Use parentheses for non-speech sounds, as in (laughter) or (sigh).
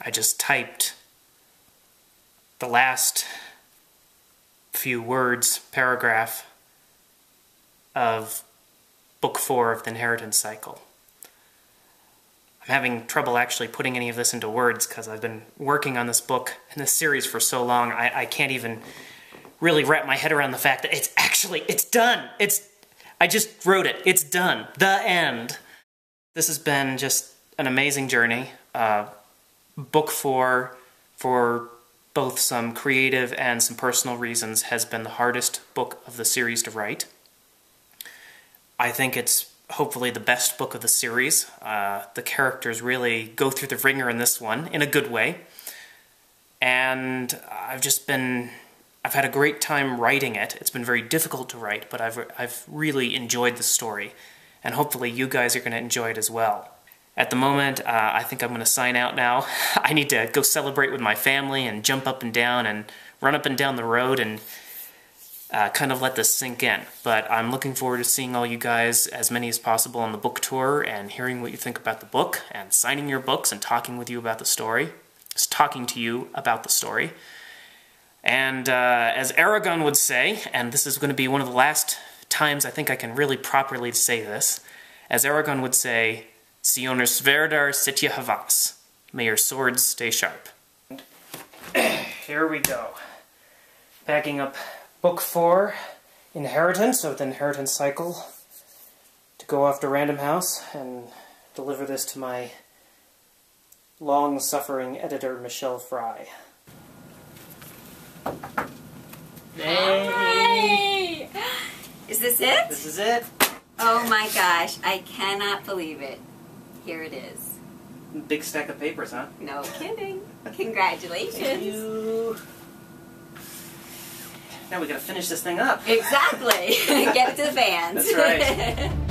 I just typed the last few words, paragraph of book four of the Inheritance Cycle. I'm having trouble actually putting any of this into words because I've been working on this book and this series for so long, I, I can't even really wrap my head around the fact that it's actually, it's done. It's, I just wrote it. It's done. The end. This has been just an amazing journey. Uh, book four, for both some creative and some personal reasons, has been the hardest book of the series to write. I think it's hopefully the best book of the series. Uh, the characters really go through the ringer in this one in a good way. And I've just been, I've had a great time writing it. It's been very difficult to write, but I've, I've really enjoyed the story. And hopefully you guys are going to enjoy it as well. At the moment, uh, I think I'm going to sign out now. (laughs) I need to go celebrate with my family and jump up and down and run up and down the road and uh, kind of let this sink in. But I'm looking forward to seeing all you guys, as many as possible, on the book tour and hearing what you think about the book and signing your books and talking with you about the story. Just talking to you about the story. And uh, as Eragon would say, and this is going to be one of the last times I think I can really properly say this, as Eragon would say, Sioner Sverdar Sitya Havas. May your swords stay sharp. (clears throat) Here we go. Backing up Book 4, Inheritance of the Inheritance Cycle, to go off to Random House and deliver this to my long-suffering editor, Michelle Frey. Hey! Is this it? This is it. Oh my gosh, I cannot believe it. Here it is. Big stack of papers, huh? No (laughs) kidding. Congratulations. Now we gotta finish this thing up. Exactly. (laughs) Get it to the fans. That's right. (laughs)